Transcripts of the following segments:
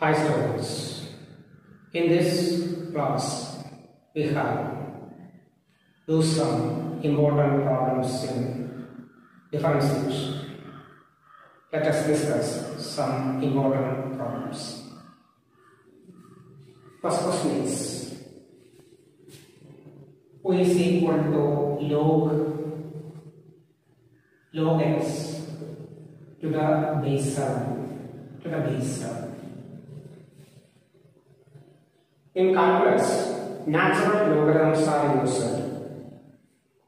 Hi students, in this class we have do some important problems in differentiation. Let us discuss some important problems. First question is O is equal to log log x to the base 7 to the base 7. In calculus, natural logarithms are used.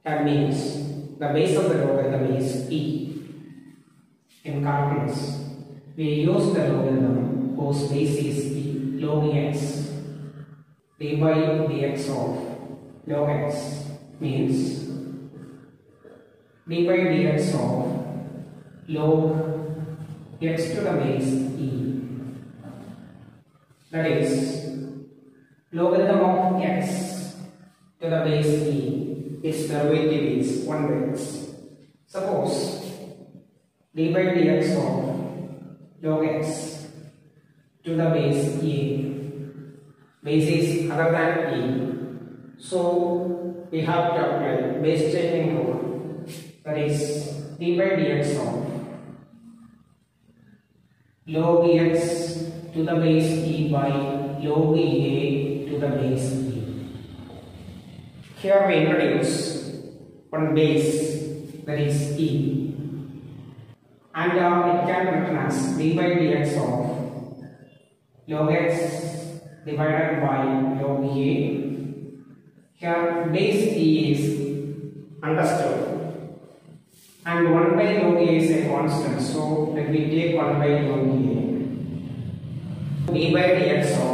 That means the base of the logarithm is e. In calculus, we use the logarithm whose base is e log x. d by dx of log x means d by dx of log x to the base e. That is logarithm of x to the base e its derivative is 1 by x. Suppose d by dx of log x to the base e base is other than e. So we have to apply base changing rule that is d by dx of log x to the base e by log a to the base e. Here we introduce one base that is e and uh, it can be written as d by dx of log x divided by log a. Here base e is understood and 1 by log a is a constant so let me take 1 by log a d by dx of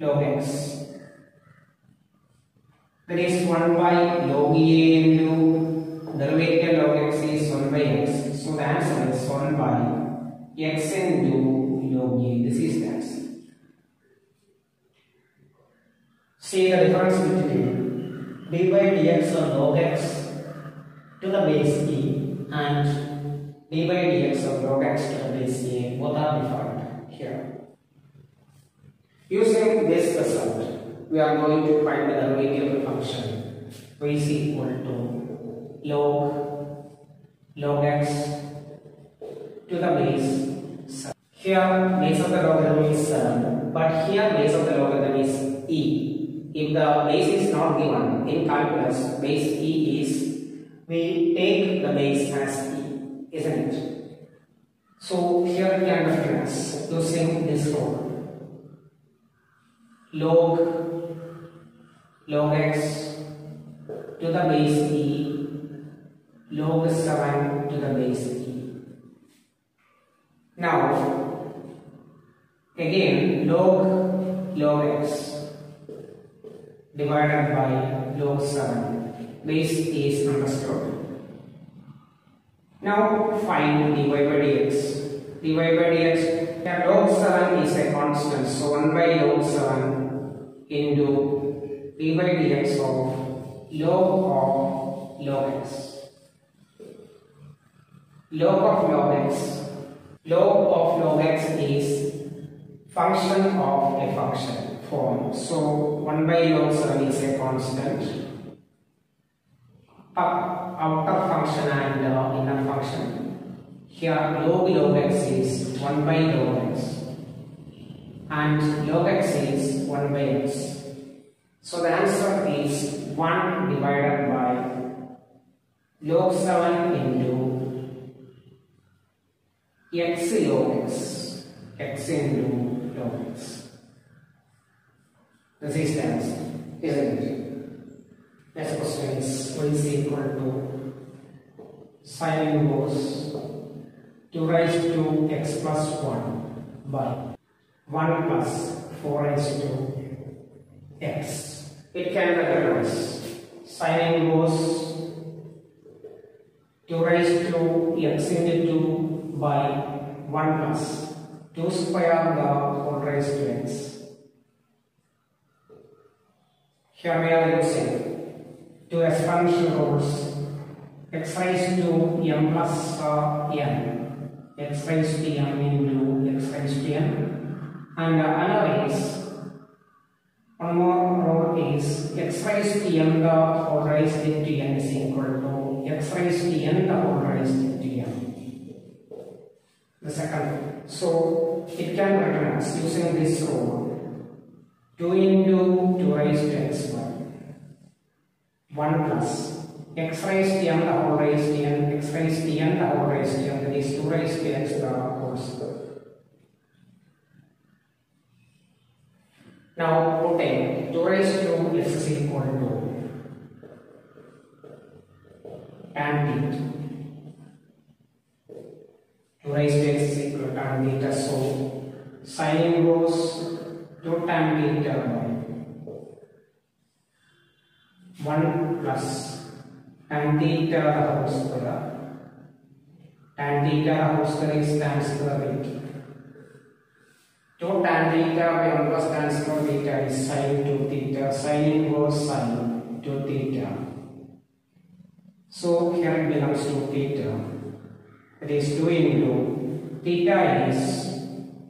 log x that is 1 by log a into derivative log x is 1 by x. So the answer is 1 by x into log a this is the answer. See the difference between d by dx of log x to the base e and d by dx of log x to the base a both are defined here. Using this result, we are going to find the derivative function y is equal to log log x to the base 7. Here base of the logarithm is 7, but here base of the logarithm is e. If the base is not given in calculus, base e is we take the base as e, isn't it? So here we reference using this rule. Log log x to the base e log 7 to the base e. Now again log log x divided by log 7 base e is understood. Now find dy by dx. dy by dx here log 7 is a constant so 1 by log 7 into d by dx of log of log x. Log of log x log of log x is function of a function form. So 1 by log 7 is a constant. Up, outer function and uh, inner function. Here log log x is 1 by log x and log x is 1 by x. So the answer is 1 divided by log 7 into x log x, x into log x. This is the answer, isn't it? Next question is y is equal to sine inverse 2 raised to x plus 1 by 1 plus 4 raised to x. It can recognize sine inverse 2 raised to x into 2 by 1 plus 2 square the 4 raised to x. Here we are using two expansion rules x raised to m plus uh, n x raised to m into x raised to m and uh, another is one more rule is x raised to m the whole raised to n is equal to x raised to n the whole raised m. The second. So it can written as using this rule 2 into 2 raised to x square 1 plus x raised to n the whole raised to n x raised to n the whole raised to n that is 2 raised to x the whole. Now 2 raised to x is equal to tan theta. 2 to x is equal to tan theta. So sin inverse 2 tan theta by 1 plus tan theta the whole square. Tan theta the whole square is tan square theta. 2 tan theta by 1 plus tan square theta is sin 2 theta, sin inverse sin 2 theta. So here it belongs to theta. It is 2 into theta is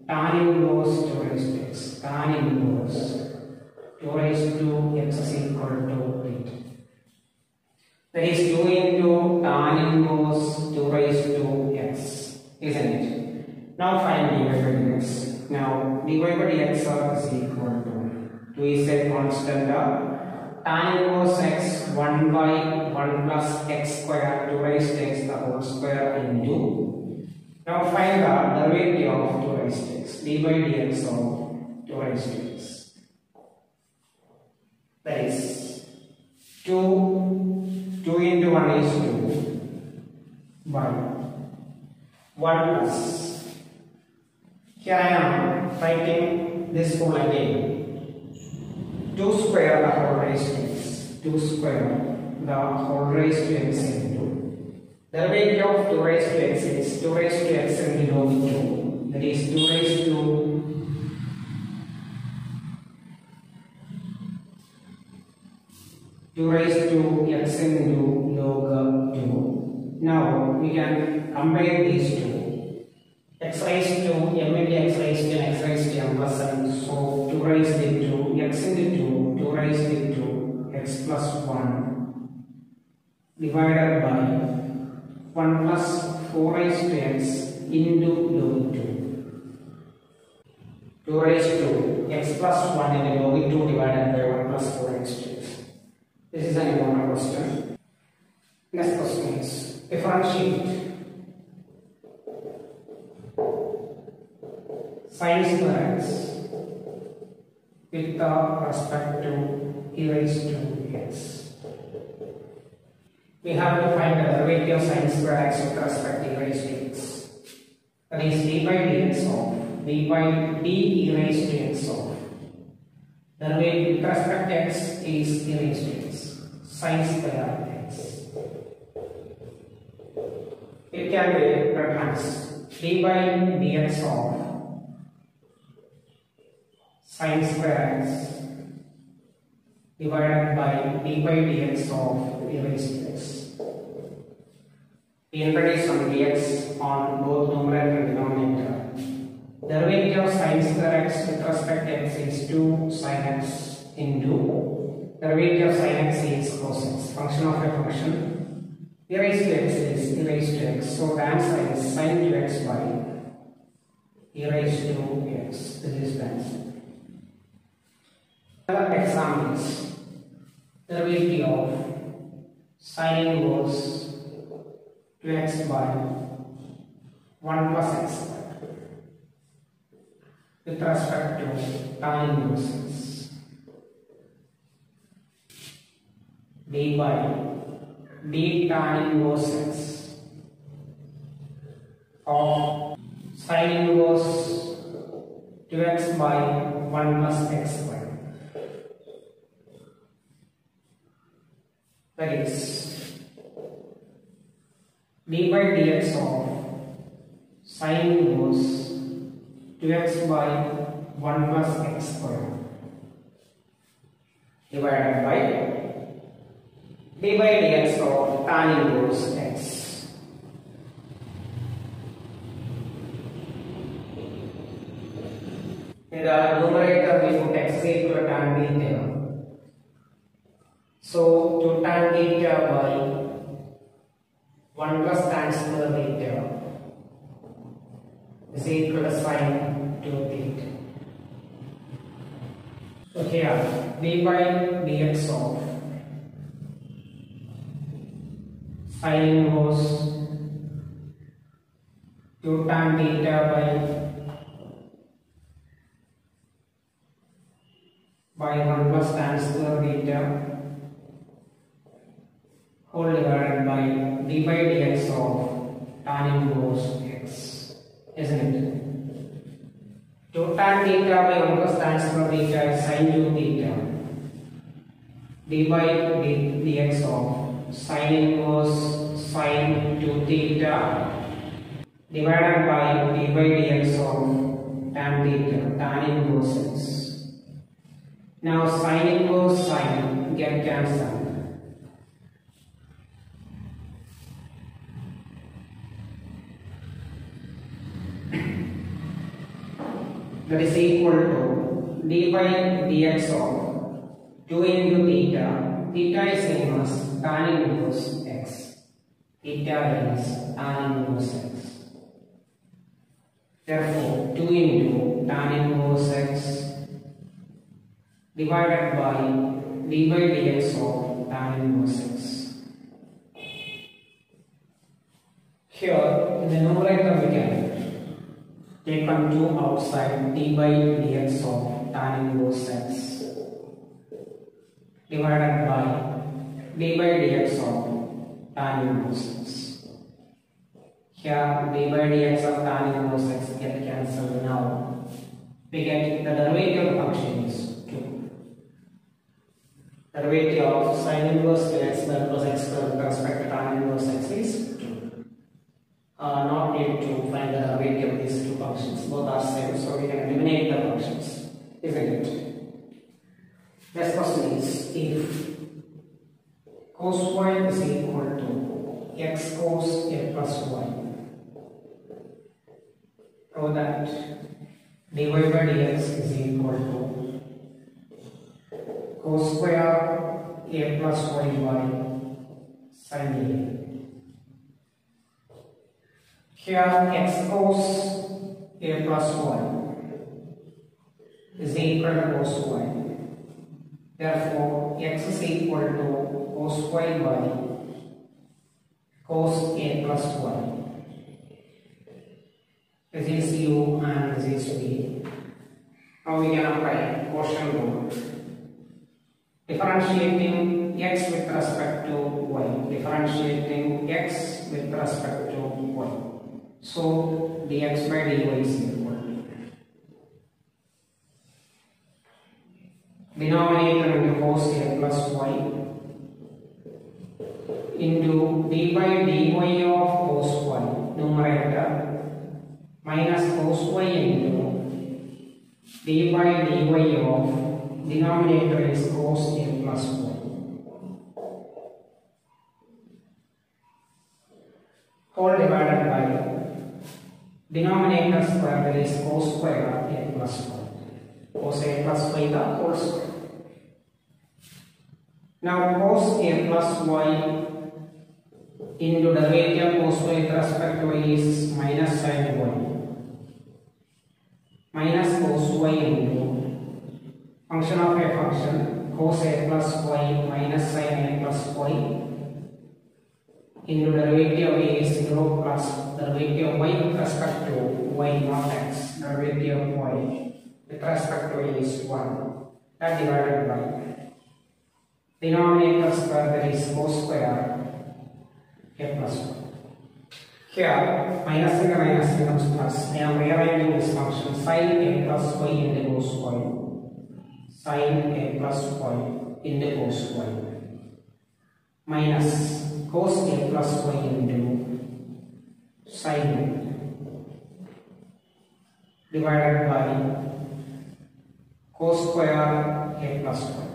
tan inverse 2 raised to x. Tan inverse 2 raised to x is equal to theta. That is 2 into tan inverse 2 raised to x, isn't it? Now find dy by dx. Now dy by dx is equal to 2 is constant of tan inverse x 1 by 1 plus x square 2 raised to x the whole square into. Now find the derivative of 2 raised to x dy by dx of 2 raised to x. That is 2 2 into 1 is 2 by 1 plus here I am writing this rule again 2 square the whole raised to x 2 square the whole raised to x into derivative of 2 raised to x is 2 raised to x into log 2 that is 2 raised to Two raised to x into log 2. Now we can combine these two. X raised to m into x raised to x raised to m plus. So 2 raised into x into 2, 2 raised into x plus 1 divided by 1 plus 4 raised to x into log 2. 2 raised to x plus 1 into log 2 divided by 1 plus 4 raised to x. This is an important question. Next question is differentiate sin square x with respect to e raised to x. We have to find the derivative of sin square x with respect to e raised to x. That is d by dx of d by d e raised to x of derivative with respect to x is e raised to x sin square x. It can be written as d by dx of sin square x divided by d by dx of e raised to x. We introduce some dx on both numerator and denominator. Derivative of sin square x with respect to x is 2 sin x into derivative of sin x is cos x. Function of a function e raised to x is e raised to x. So the answer is sin 2x by e raised to x. This is the answer. Another example is derivative of sin inverse 2x by 1 plus x with respect to tan inverse x. d by d tan inverse x of sin inverse 2x by 1 plus x squared. Guys, d by dx of sine was 2x by 1 plus x square divided by d by dx of tan inverse x. In the numerator we put x equal to tan b theta. So theta by 1 plus tan square theta is equal to sine 2 theta. So here d by dx of sine inverse 2 tan theta by by 1 plus tan square theta whole divided by d by dx of tan inverse x isn't it? 2 tan theta by 1 plus tan square theta is sin 2 theta d by dx of sin inverse sin 2 theta divided by d by dx of tan theta tan inverse x now sin inverse sin get cancelled. That is equal to d by dx of 2 into theta. Theta is same as tan inverse x. Theta is tan inverse x. Therefore, 2 into tan inverse x divided by d by dx of tan inverse x. Here, in the numerator we can take on 2 outside d by dx of tan inverse x divided by d by dx of tan inverse x. Here, d by dx of tan inverse x get cancelled now. We get the derivative function is 2 derivative of sin inverse x square plus x square with respect to tan inverse x is 2. Uh, not need to find the derivative of these two functions. Both are same, so we can eliminate the functions, isn't it? Next question is if cos y is equal to x cos a plus y. So that dy by dx is equal to cos square a plus y by sin a. Here x cos a plus y is equal to cos y. Therefore, x is equal to cos y by cos a plus y. This is u and this is v. Now we can apply quotient rule differentiating x with respect to y, differentiating x with respect to y. So dx by dy is equal to denominator into cos a plus y. Into d by dy of cos y numerator minus cos y into d by dy of denominator is cos a plus y. Whole divided by denominator square that is cos square a plus y. Cos a plus y the whole square. Now cos a plus y into derivative cos y with respect to y is minus sin y. Minus cos y into function of a function cos a plus y minus sin a plus y into derivative is 0 plus derivative of y with respect to y not x derivative of y with respect to a is 1 that divided by denominator square that is cos square a plus 1 here minus and minus becomes plus I am rearranging this function. Sine a plus y into cos y sin a plus y into cos y minus cos a plus y into divided by cos square a plus y.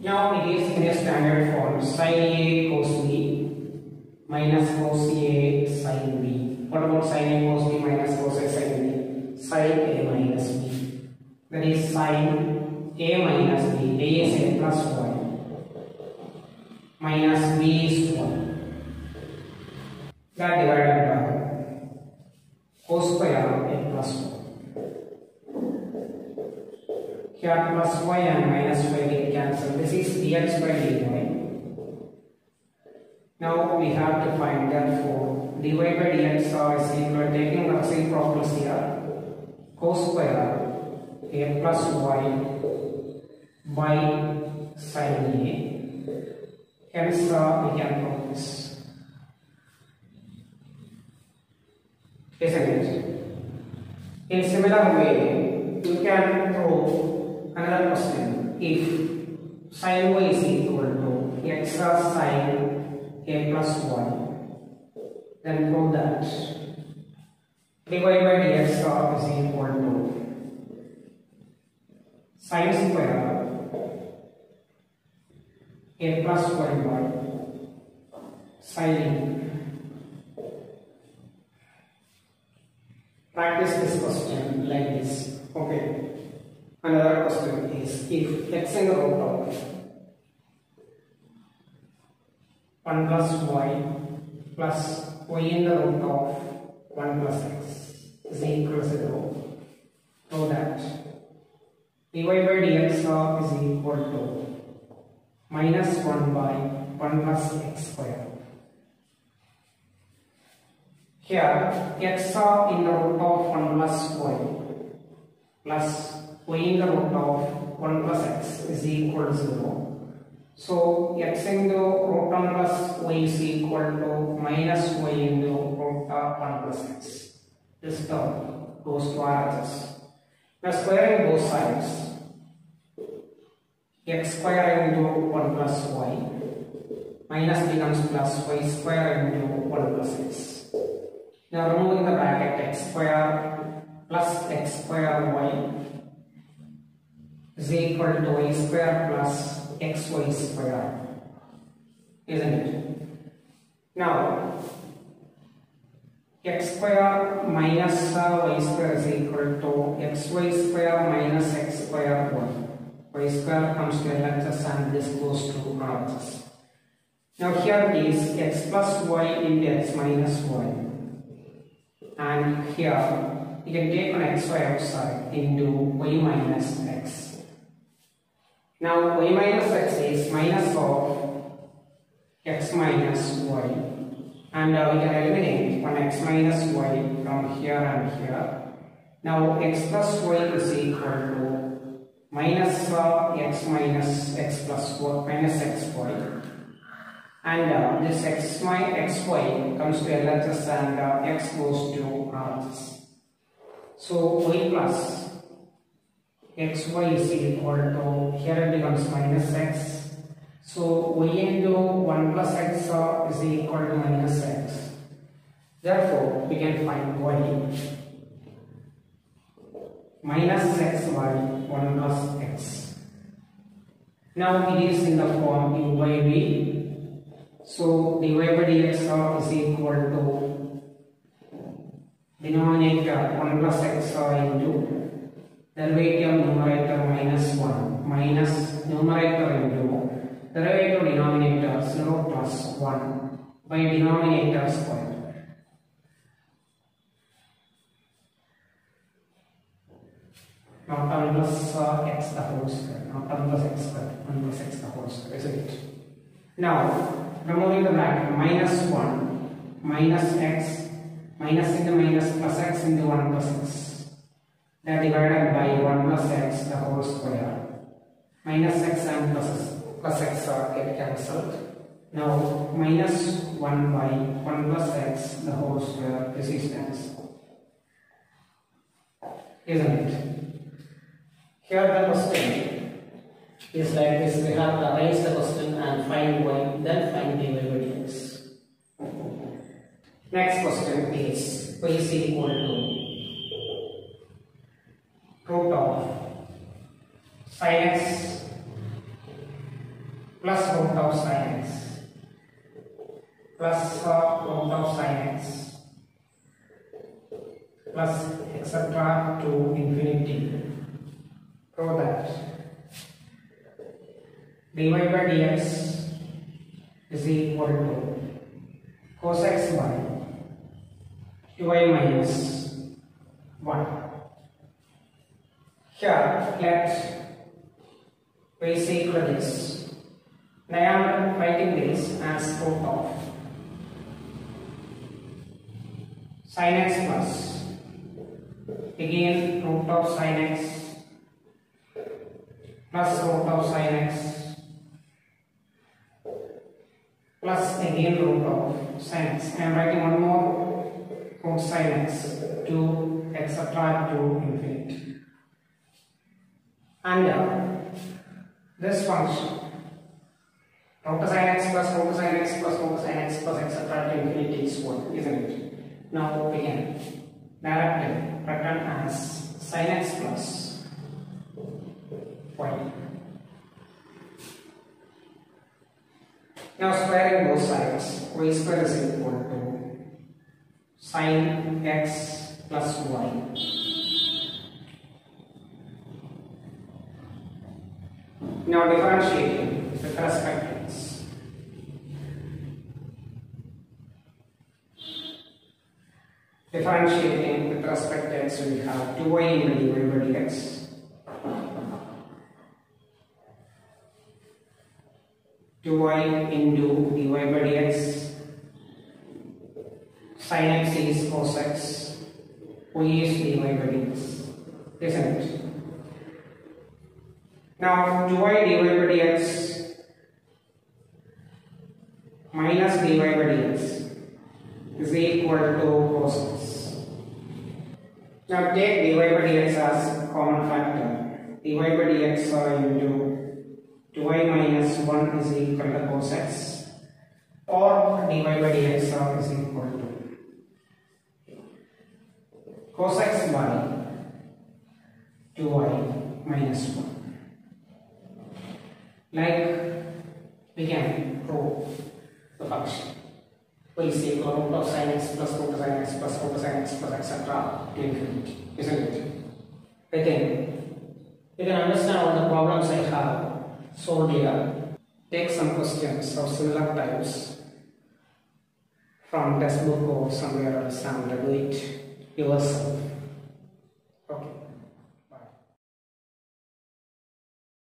Now it is in a standard form sin a cos b minus cos a sin b. What about sin a cos b minus cos a sin b? Sin a minus b that is sine a minus b, a is a plus 1 minus b is 1 that divided by cos square a plus 1 here plus y and minus y get cancelled this is dx by dy now we have to find therefore dy by dx is equal taking reciprocals here cos square a plus y by sin a. Hence uh, we can Isn't? In similar way, you can prove another question. If sin y is equal to x sin a plus 1, then prove that dy by dx is equal to sin square a plus 1 by sin practice this question like this. Okay. Another question is if x the root of 1 plus y plus y in the root of 1 plus x is equal to 0 know that dy by dx is equal to minus 1 by 1 plus x square. Here, x are in the root of 1 plus y plus y in the root of 1 plus x is equal to 0. So, x into root 1 plus y is equal to minus y into root of 1 plus x. This term goes to RHS. Now, squaring both sides, x square into 1 plus y minus becomes plus y square into 1 plus x. Now removing the bracket x square plus x square y is equal to y square plus xy square. Isn't it? Now x square minus y square is equal to xy square minus x square y y square comes to LHS and this goes to RHS. Now here is x plus y into x minus y. And here you can take an xy outside into y minus x. Now y minus x is minus of x minus y. And uh, we can eliminate one x minus y from here and here. Now x plus y is equal to minus uh, x minus x plus 4 minus x y and uh, this x my xy comes to LHS and uh, x goes to RHS. So y plus xy is equal to here it becomes minus x. So y into 1 plus x uh, is equal to minus x. Therefore, we can find y minus xy 1 plus x. Now it is in the form u by v. So dy by dx is equal to denominator 1 plus x into derivative numerator minus 1 minus numerator into derivative denominator 0 plus 1 by denominator square. not 1 plus uh, x the whole square, not 1 plus x square, 1 plus x the whole square, isn't it? Now, removing the bracket, minus 1, minus x, minus into minus plus x into 1 plus x. That divided by 1 plus x the whole square. Minus x and plus, plus x are get cancelled. Now, minus 1 by 1 plus x the whole square, this is cancelled. Isn't it? Here the question is like this. We have to arrange the question and find y, then find dy by dx. Next question is is equal to root of sin x plus root of sin x plus uh, root of sin x plus etc to infinity Prove that dy by dx is equal to cos x by 2y minus 1. Here, let we say this. Now I am writing this as root of sin x plus. Again root of sin x plus root of sin x plus again root of sin x. I am writing one more sin x to etc to infinity. And uh, this function root sin x plus root sin x plus root sin x plus etc to infinity is 1, isn't it? Now we can directly return as sin x plus y. Now squaring both sides, y square is equal to sin x plus y. Now differentiating with respect to x. Differentiating with respect to x, we have 2y into dy by dx. 2y into dy by dx. Sin x is cos x. y is dy by dx. Isn't it? Now 2y dy by dx minus dy by dx is equal to cos x. Now take dy by dx as common factor. dy by dx are into 2y minus 1 is equal to cos x or dy by dx are is equal to cos x by 2y minus 1. Like we can prove the function. We see root of sin x plus sin x plus sin x plus etc. to infinity, isn't it? I think you can understand all the problems I have solved here. Take some questions of similar types from textbook or somewhere else and do it yourself.